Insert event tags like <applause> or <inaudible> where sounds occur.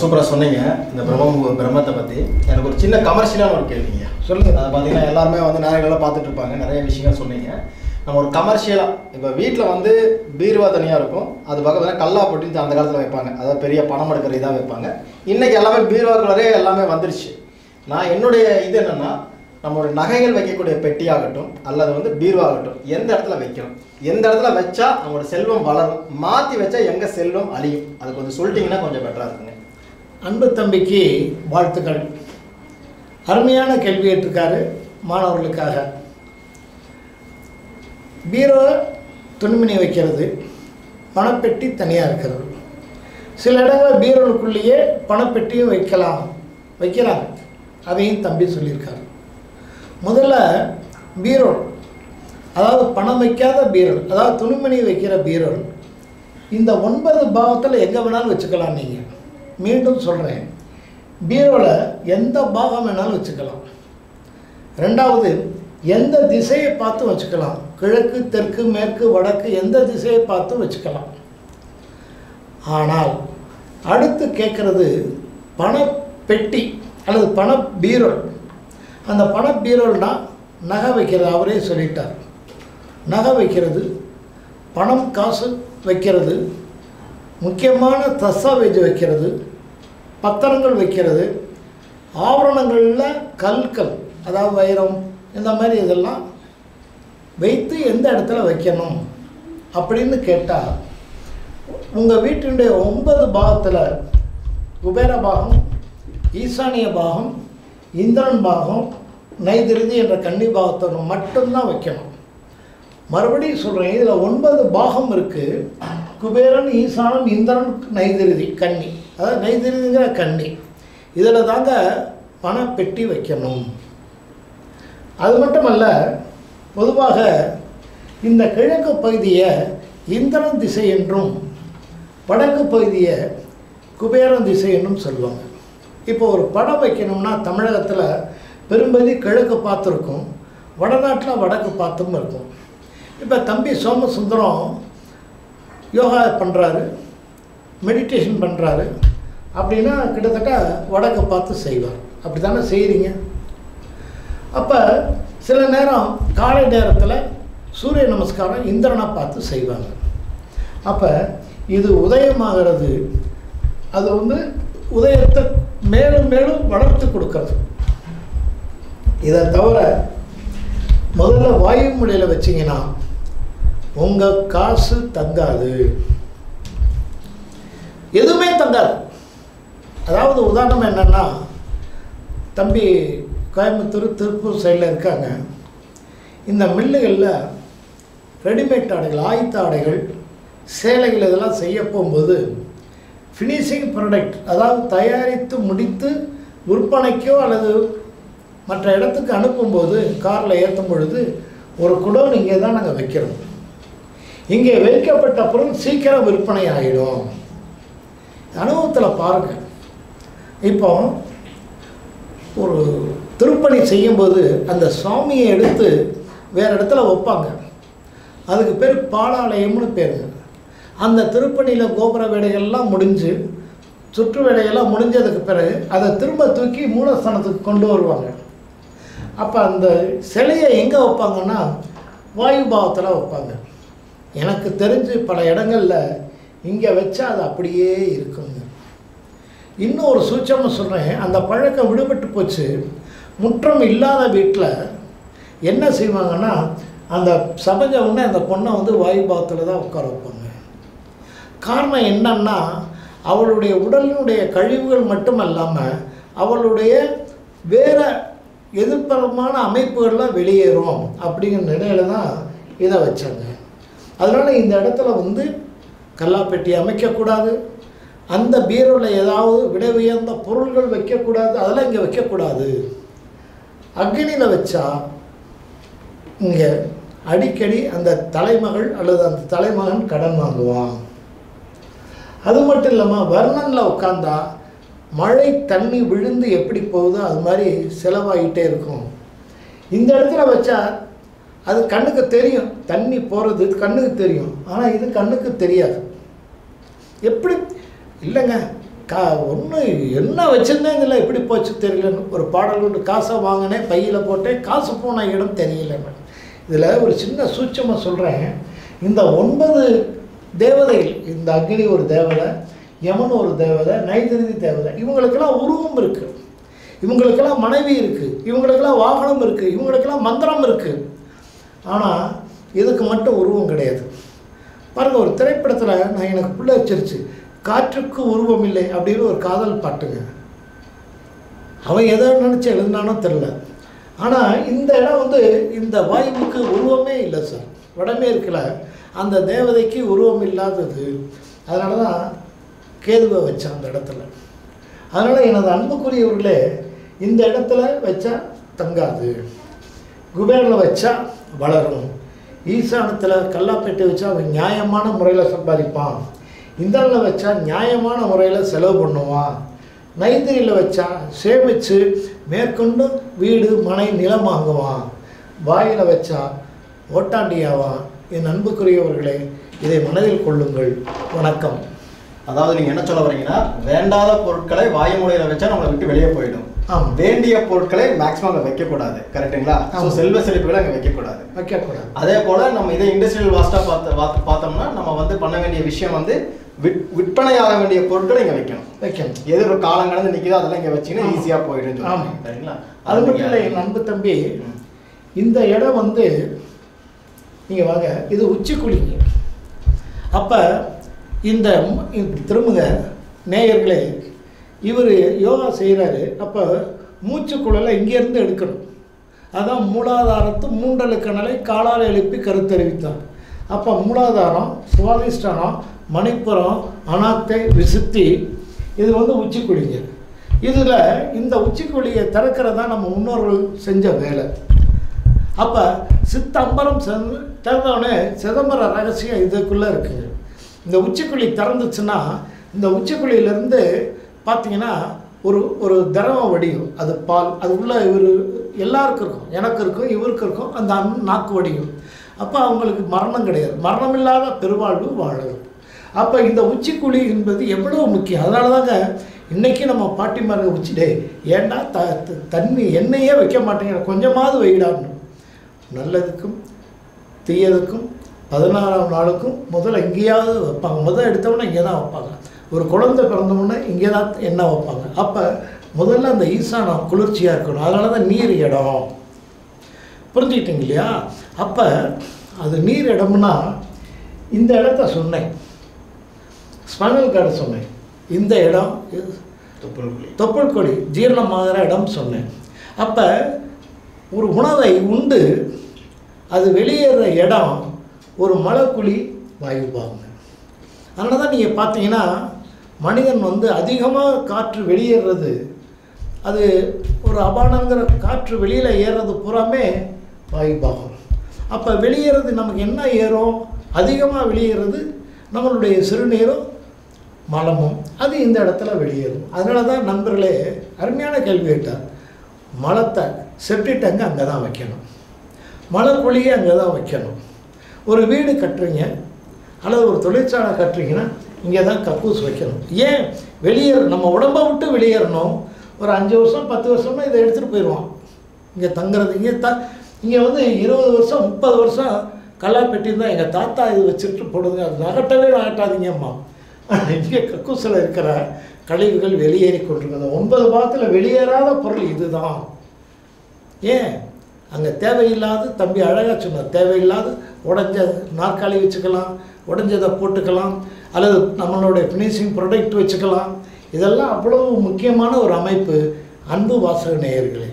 சூப்பராக சொன்னீங்க. இந்த பிரம்ம பிரம்மத்தை பற்றி எனக்கு ஒரு சின்ன கமர்ஷியலான ஒரு கேள்விங்க சொல்லுங்க. அதை பார்த்தீங்கன்னா எல்லாருமே வந்து நிறைய பார்த்துட்டு இருப்பாங்க. நிறைய விஷயங்கள் சொன்னீங்க. நம்ம ஒரு கமர்ஷியலாக இப்போ வீட்டில் வந்து பீர்வா தனியாக இருக்கும். அது பக்கத்தில் கல்லா பொட்டின்னு அந்த காலத்தில் வைப்பாங்க. அதாவது பெரிய பணம் எடுக்கிற இதாக வைப்பாங்க. இன்றைக்கி எல்லாமே பீர்வாக்குள்ளரே எல்லாமே வந்துருச்சு. நான் என்னுடைய இது என்னென்னா நம்மளுடைய நகைகள் வைக்கக்கூடிய பெட்டியாகட்டும் அல்லது வந்து பீர்வாகட்டும் எந்த இடத்துல வைக்கணும்? எந்த இடத்துல வச்சா அவங்களோட செல்வம் வளரும்? மாற்றி வச்சா எங்கே செல்வம் அழியும்? அது கொஞ்சம் சொல்லிட்டீங்கன்னா கொஞ்சம் பெட்டராக இருக்குங்க. அன்பு தம்பிக்கு வாழ்த்துக்கள். அருமையான கேள்வி ஏற்றிருக்காரு மாணவர்களுக்காக. பீரோ துணிமணி வைக்கிறது பணப்பெட்டி தனியாக இருக்கிறது. சில இடங்களில் பீரோவுக்குள்ளேயே பணப்பெட்டியும் வைக்கலாம் வைக்கிறாங்க அதையும் தம்பி சொல்லியிருக்காரு. முதல்ல பீரோ அதாவது பணம் வைக்காத பீரோல் அதாவது துணிமணி வைக்கிற பீரோல் இந்த ஒன்பது பாவத்தில் எங்கே வேணாலும் வச்சுக்கலாம் நீங்கள் மீண்டும் சொல்கிறேன் பீரோவில் எந்த பாகம் வேணாலும் வச்சுக்கலாம். ரெண்டாவது எந்த திசையை பார்த்து வச்சுக்கலாம். கிழக்கு தெற்கு மேற்கு வடக்கு எந்த திசையை பார்த்து வச்சுக்கலாம். ஆனால் அடுத்து கேட்குறது பணப்பெட்டி அல்லது பண பீரோல் அந்த பண பீரோல்னால் நகை வைக்கிறது அவரே சொல்லிட்டார். நகை வைக்கிறது பணம் காசு வைக்கிறது முக்கியமான தஸ்தாவேஜ் வைக்கிறது பத்திரங்கள் வைக்கிறது ஆபரணங்களில் கல்கள் அதாவது வைரம் இந்த மாதிரி இதெல்லாம் வைத்து எந்த இடத்துல வைக்கணும் அப்படின்னு கேட்டால் உங்கள் வீட்டினுடைய ஒன்பது பாகத்தில் குபேர பாகம் ஈசானிய பாகம் இந்திரன் பாகம் நைதிருதி என்ற கன்னி பாகத்தை மட்டும்தான் வைக்கணும். மறுபடியும் சொல்கிறேன் இதில் ஒன்பது பாகம் இருக்குது குபேரன் ஈசானம் இந்திரன் நைதிருதி கன்னி. அதாவது நைதிருதிங்கிற கன்னி. இதில் தாங்க பணப்பெட்டி வைக்கணும். அது மட்டுமல்ல பொதுவாக இந்த கிழக்கு பகுதியை இந்திரன் திசை என்றும் வடக்கு பகுதியை குபேரன் திசை என்றும் சொல்லுவாங்க. இப்போ ஒரு படம் வைக்கணும்னா தமிழகத்தில் பெரும்பதி கிழக்கு பார்த்துருக்கும் வடநாட்டில் வடக்கு பார்த்தும் இருக்கும். இப்போ தம்பி சோமசுந்தரம் யோகா பண்ணுறாரு மெடிடேஷன் பண்ணுறாரு அப்படின்னா கிட்டத்தட்ட வடக்கு பார்த்து செய்வார். அப்படி தானே செய்கிறீங்க அப்போ சில நேரம் காலை நேரத்தில் சூரிய நமஸ்காரம் இந்திரனை பார்த்து செய்வாங்க. அப்போ இது உதயமாகிறது. அது வந்து உதயத்தை மேலும் மேலும் வளர்த்து கொடுக்கறது. இதை தவிர முதல்ல வாயு மொழியில் வச்சிங்கன்னா உங்கள் காசு தங்காது எதுவுமே தங்காது அதாவது உதாரணம் என்னென்னா தம்பி கோயம்புத்தூர் திருப்பூர் சைடில் இருக்காங்க. இந்த மில்லுகளில் ரெடிமேட் ஆடைகள் ஆயத்த ஆடைகள் சேலைகள் இதெல்லாம் செய்ய போகும்போது ஃபினிஷிங் ப்ராடக்ட் அதாவது தயாரித்து முடித்து விற்பனைக்கோ அல்லது மற்ற இடத்துக்கு அனுப்பும்போது காரில் ஏற்றும் பொழுது ஒரு குடோன் இங்கே தான் நாங்கள் வைக்கிறோம். இங்கே வைக்கப்பட்ட பொருள் சீக்கிரம் விற்பனை ஆகிடும் அனுபவத்தில் பாருங்கள் இப்போ ஒரு திருப்பணி செய்யும்போது அந்த சுவாமியை எடுத்து வேறு இடத்துல வைப்பாங்க. அதுக்கு பேர் பாலாலயம்னு பேருங்க அந்த திருப்பணியில் கோபுர வேலைகள்லாம் முடிஞ்சு சுற்று வேலையெல்லாம் முடிஞ்சதுக்கு பிறகு அதை திரும்ப தூக்கி மூலஸ்தானத்துக்கு கொண்டு வருவாங்க. அப்போ அந்த சிலையை எங்கே வைப்பாங்கன்னா வாயு பாவத்தில் வைப்பாங்க. எனக்கு தெரிஞ்சு பல இடங்களில் இங்கே வச்சா அது அப்படியே இருக்குங்க. இன்னும் ஒரு சூட்சமாக சொல்கிறேன் அந்த பழக்கம் விடுபட்டு போச்சு. முற்றம் இல்லாத வீட்டில் என்ன செய்வாங்கன்னா அந்த சபஞ்ச உடனே அந்த பொண்ணை வந்து வாயு பாவத்தில் தான் உட்கார வைப்பாங்க. காரணம் என்னன்னா அவளுடைய உடலினுடைய கழிவுகள் மட்டும் அல்லாமல் அவளுடைய வேறு எதிர்பரமான அமைப்புகள்லாம் வெளியேறும் அப்படிங்கிற நிலையில தான் இதை வச்சாங்க. அதனால் இந்த இடத்துல வந்து கல்லாப்பெட்டி அமைக்கக்கூடாது. அந்த பீரோவில் ஏதாவது விட உயர்ந்த பொருள்கள் வைக்கக்கூடாது. அதெல்லாம் இங்கே வைக்கக்கூடாது. அக்னியில் வச்சா இங்கே அடிக்கடி அந்த தலைமகள் அல்லது அந்த தலைமகன் கடன் வாங்குவான். அது மட்டும் இல்லாமல் வர்ணனில் உட்காந்தா மழை தண்ணி விழுந்து எப்படி போகுதோ அது மாதிரி செலவாகிட்டே இருக்கும். இந்த இடத்துல வச்சா அது கண்ணுக்கு தெரியும். தண்ணி போகிறது கண்ணுக்கு தெரியும். ஆனால் இது கண்ணுக்கு தெரியாது. எப்படி? இல்லைங்க. கா ஒன்று என்ன வச்சுருந்தேன் இதில் எப்படி போச்சு தெரியலன்னு. ஒரு பாடல் ஒன்று காசை வாங்கினேன் பையில் போட்டேன். காசு போன இடம் தெரியலன்னு. இதில் ஒரு சின்ன சூட்சமாக சொல்கிறேன் இந்த ஒன்பது தேவதைகள் இந்த அக்னி ஒரு தேவதை யமன் ஒரு தேவதை நைதிருதி தேவதை இவங்களுக்கெல்லாம் உருவம் இருக்குது இவங்களுக்கெல்லாம் மனைவி இருக்குது இவங்களுக்கெல்லாம் வாகனம் இருக்குது இவங்களுக்கெல்லாம் மந்திரம் இருக்குது ஆனால் இதுக்கு மட்டும் உருவம் கிடையாது. பாருங்கள் ஒரு திரைப்படத்தில் நான் எனக்கு புள்ள வச்சிருச்சு. காற்றுக்கு உருவம் இல்லை அப்படின்னு ஒரு காதல் பாட்டுங்க. அவன் எதை நினச்சி எழுதினானோ தெரில ஆனால் இந்த இடம் வந்து இந்த வாயுவுக்கு உருவமே இல்லை சார். வடமேற்கில் அந்த தேவதைக்கு உருவம் இல்லாதது. அதனால தான் கேதுவை வச்சேன் அந்த இடத்துல. அதனால் எனது அன்புக்குரியவர்களே இந்த இடத்துல வச்சா தங்காது. குபேரில் வச்சா வளரும் ஈசானத்தில் கல்லாப்பேட்டை வச்சா அவன் நியாயமான முறையில் சம்பாதிப்பான். இந்தனில் வச்சா நியாயமான முறையில் செலவு பண்ணுவான். நைத்திரியில் வச்சா சேமித்து மேற்கொண்டு வீடு மனை நிலம் வாங்குவான். வாயில் வச்சா ஓட்டாண்டியாவான். என் அன்புக்குரியவர்களே இதை மனதில் கொள்ளுங்கள். வணக்கம். அதாவது நீங்கள் என்ன சொல்ல வரீங்கன்னா வேண்டாத பொருட்களை வாயுமூலையில வச்சா நம்மளை விட்டு வெளியே போயிடும். வேண்டிய பொருட்களை மேக்ஸிமம் அங்கே வைக்கக்கூடாது. கரெக்ட்டுங்களா ஸோ. செல்வ செழிப்புகளை அங்கே வைக்கக்கூடாது. வைக்கக்கூடாது. அதே போல நம்ம இதை இண்டஸ்ட்ரியல் வாஸ்டா பார்த்து பார்த்து பார்த்தோம்னா நம்ம வந்து பண்ண வேண்டிய விஷயம் வந்து விற் விற்பனையாக வேண்டிய பொருட்களை இங்கே வைக்கணும். வைக்கணும். எது ஒரு காலம் கடந்து நிற்கிதோ அதெல்லாம் இங்கே வச்சீங்கன்னா. ஈஸியாக போயிடும் சரிங்களா? அது மட்டும் இல்லை என் அன்பு தம்பி. இந்த இடம் வந்து நீங்கள் வாங்க இது உச்சிக்குழிங்க அப்போ இந்த திரும்புங்க நேயர்களே இவர் யோகா செய்கிறாரு அப்போ மூச்சு குழலை இங்கேருந்து எடுக்கணும். அதான் மூலாதாரத்து மூண்டலுக்கணலை காலால் எழுப்பி கருத்தறிவித்தார் அப்போ மூலாதாரம் சுவாதிஷ்டானம் மணிப்புரம் அனாத்தை விசுத்தி இது வந்து உச்சிக்குழிங்க இதில் இந்த உச்சிக்குழியை திறக்கிறது தான் நம்ம முன்னோர்கள் செஞ்ச வேலை. அப்போ சித்தம்பரம் சென்று சிதம்பர ரகசியம் இதுக்குள்ளே இருக்குது இந்த உச்சிக்குழி திறந்துச்சுன்னா இந்த உச்சிக்குழியிலேருந்து பார்த்தீங்கன்னா ஒரு ஒரு திரவ வடியும் அது பால் அது உள்ள இவர் எல்லாருக்கும் இருக்கும். எனக்கு இருக்கும் இவருக்கு இருக்கும் அந்த அன் நாக்கு வடியும் அப்போ அவங்களுக்கு மரணம் கிடையாது. மரணம் இல்லாத பெருவாழ்வு வாழும். அப்போ இந்த உச்சிக்குழி என்பது எவ்வளோ முக்கியம்? அதனால தாங்க இன்றைக்கி நம்ம பாட்டிமார்க உச்சி டே ஏன்டா த த- தண்ணி எண்ணெயே வைக்க மாட்டேங்கிற கொஞ்சமாவது வைடான்னு. நல்லதுக்கும் தீயதுக்கும் பதினாறாம் நாளுக்கும் முதல்ல எங்கேயாவது வைப்பாங்க. முதல் எடுத்தவொடனே இங்கே தான் வைப்பாங்க. ஒரு குழந்தை பிறந்தவுடனே இங்கே தான் எண்ணெய் வைப்பாங்க. அப்போ முதல்ல அந்த ஈசானம் குளிர்ச்சியாக இருக்கணும். அதனால தான் நீர் இடம். புரிஞ்சுக்கிட்டீங்க இல்லையா? அப்போ அது நீர் இடம்னா இந்த இடத்த சொன்னேன். ஸ்பைனல் கார்டு சொன்னேன். இந்த இடம் தொப்புள் குழி. தொப்புள் கொடி ஜீரணமாகிற இடம் சொன்னேன். அப்போ ஒரு உணவை உண்டு அது வெளியேற இடம் ஒரு மலைக்குழி வாயுபாங்க அதனால தான் நீங்கள் பார்த்தீங்கன்னா மனிதன் வந்து அதிகமாக காற்று வெளியேறது அது ஒரு அபானங்கிற காற்று வெளியில் ஏறுறது பூராமே வாயுபாகம். அப்போ வெளியேறது நமக்கு என்ன ஏறும் அதிகமாக வெளியேறது நம்மளுடைய சிறுநீரும் மலமும் அது இந்த இடத்துல வெளியேறும். அதனால தான் நண்பர்களே அருமையான கேள்வி கேட்டார். மலத்தை செப்டி டேங்கை அங்கே தான் வைக்கணும். மலர் குழியை அங்கே தான் வைக்கணும். ஒரு வீடு கட்டுறீங்க அல்லது ஒரு தொழிற்சாலை கட்டுறீங்கன்னா இங்கே தான் கக்கூஸ் வைக்கணும். ஏன்? வெளியேறணும் நம்ம உடம்பை விட்டு வெளியேறணும். ஒரு அஞ்சு வருஷம் பத்து வருஷமாக இதை எடுத்துகிட்டு போயிடுவான். இங்கே தங்குறது இங்கே த இங்கே வந்து இருபது வருஷம் முப்பது வருஷம் கல்லாப்பெட்டி தான் எங்கள் தாத்தா இது வச்சுட்டு போடுங்க. அது நகட்டவே நகட்டாதீங்கம்மா. <laughs> இங்கே கக்கூசில் இருக்கிற கழிவுகள் வெளியேறி கொண்டிருக்கிறது. ஒன்பது பாகத்தில் வெளியேறாத பொருள் இதுதான். ஏன்? அங்கே தேவையில்லாத தம்பி அழகாக சொன்னார் தேவையில்லாத உடஞ்ச நாற்காலி வச்சுக்கலாம் உடஞ்சதை போட்டுக்கலாம் அல்லது நம்மளுடைய ஃபினிஷிங் ப்ராடக்ட் வச்சுக்கலாம். இதெல்லாம் அவ்வளவு முக்கியமான ஒரு அமைப்பு. அன்பு வாசக நேயர்களே